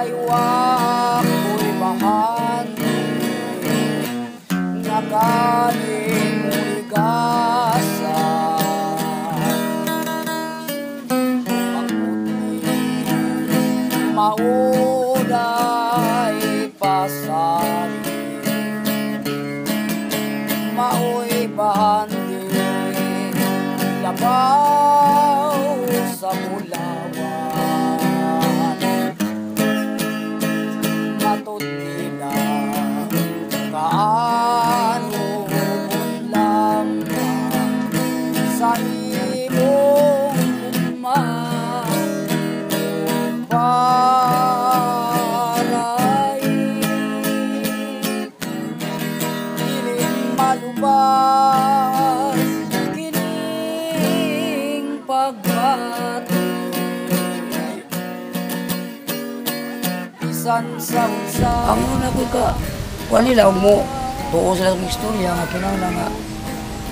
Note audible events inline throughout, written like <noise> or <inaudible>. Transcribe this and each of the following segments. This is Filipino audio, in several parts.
Kay wako'y bahani Nga galing uligasan maunay pasari maoy bahandi labaw Piling malubas Kining pagbati Isan sa usa. Ang una ko ka, kuha nila mo, tuo sila ng istorya nga kinahanglan nga.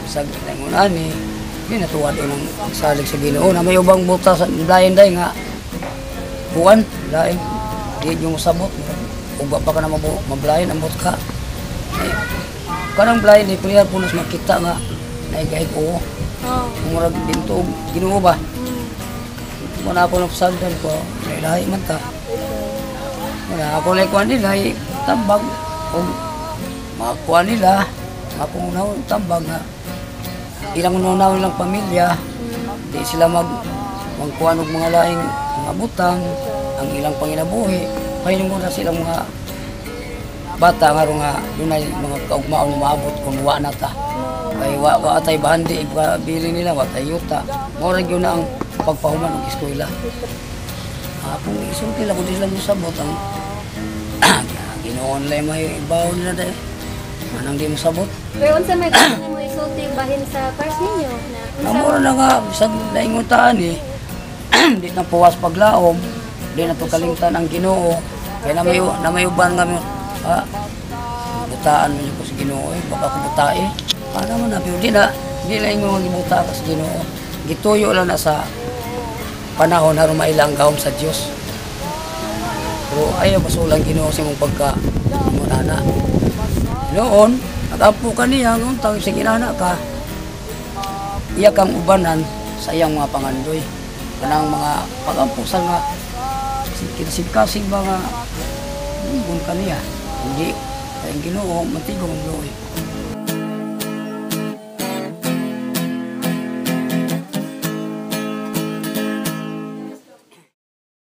Sa ginangunan ni di natuwa doon ang salig sa Ginoo na may ubang buta sa lain day nga. Buwan lain. Di yung sabot uba pa ka na mablayan ang ka kanang blayan ni clear punas makita nga. Naigahig oo. Oh. murag binto Ginoo ba? Muna ako napasagdan ko. Nailahi man ta. Wala ako lang kuha nila tambag. Kung makakuha nila mapunaw tambag nga. Ilang unaw lang pamilya. Di sila mag magkuha ng mga laing mga butang. Ang ilang panginabuhi. Kaya nung na sila mga bata nga nga yun ay mga kaugmaon maabot kung wa na ta kay wa wa tay bandi bili nila wa tay yuta mo ra gyud na ang pagpahuman ng eskwela Apong isulti lang kung di mo sabot ang <clears throat> gino-online may ibaw nila dahil manang di mo sabot. Pero unsa may mo isulti bahin sa course ninyo na unsa Namura na nga, bisag naingutaan eh. <clears throat> di na puwas paglaom, di na to kalimtan ang ginoo. Kaya na may, na may uban kami, ha, butaan mo ko sa ginoo eh, baka ko butae. Para man na, pero di na, di na yung mga gibuta ka sa ginoo. Gituyo lang na sa panahon na rumailang gawom sa Diyos. Pero ayaw masulang ginoo sa mong pagka munana. Noon, nag-ampo ka niya, nung tawag sa ginana ka, iya kang ubanan sa iyang mga pangandoy. Kanang mga pagampusan nga, kinasipkasig ba nga, bumbon ka niya. giết thì cái nó ôm mà tí gồm rồi.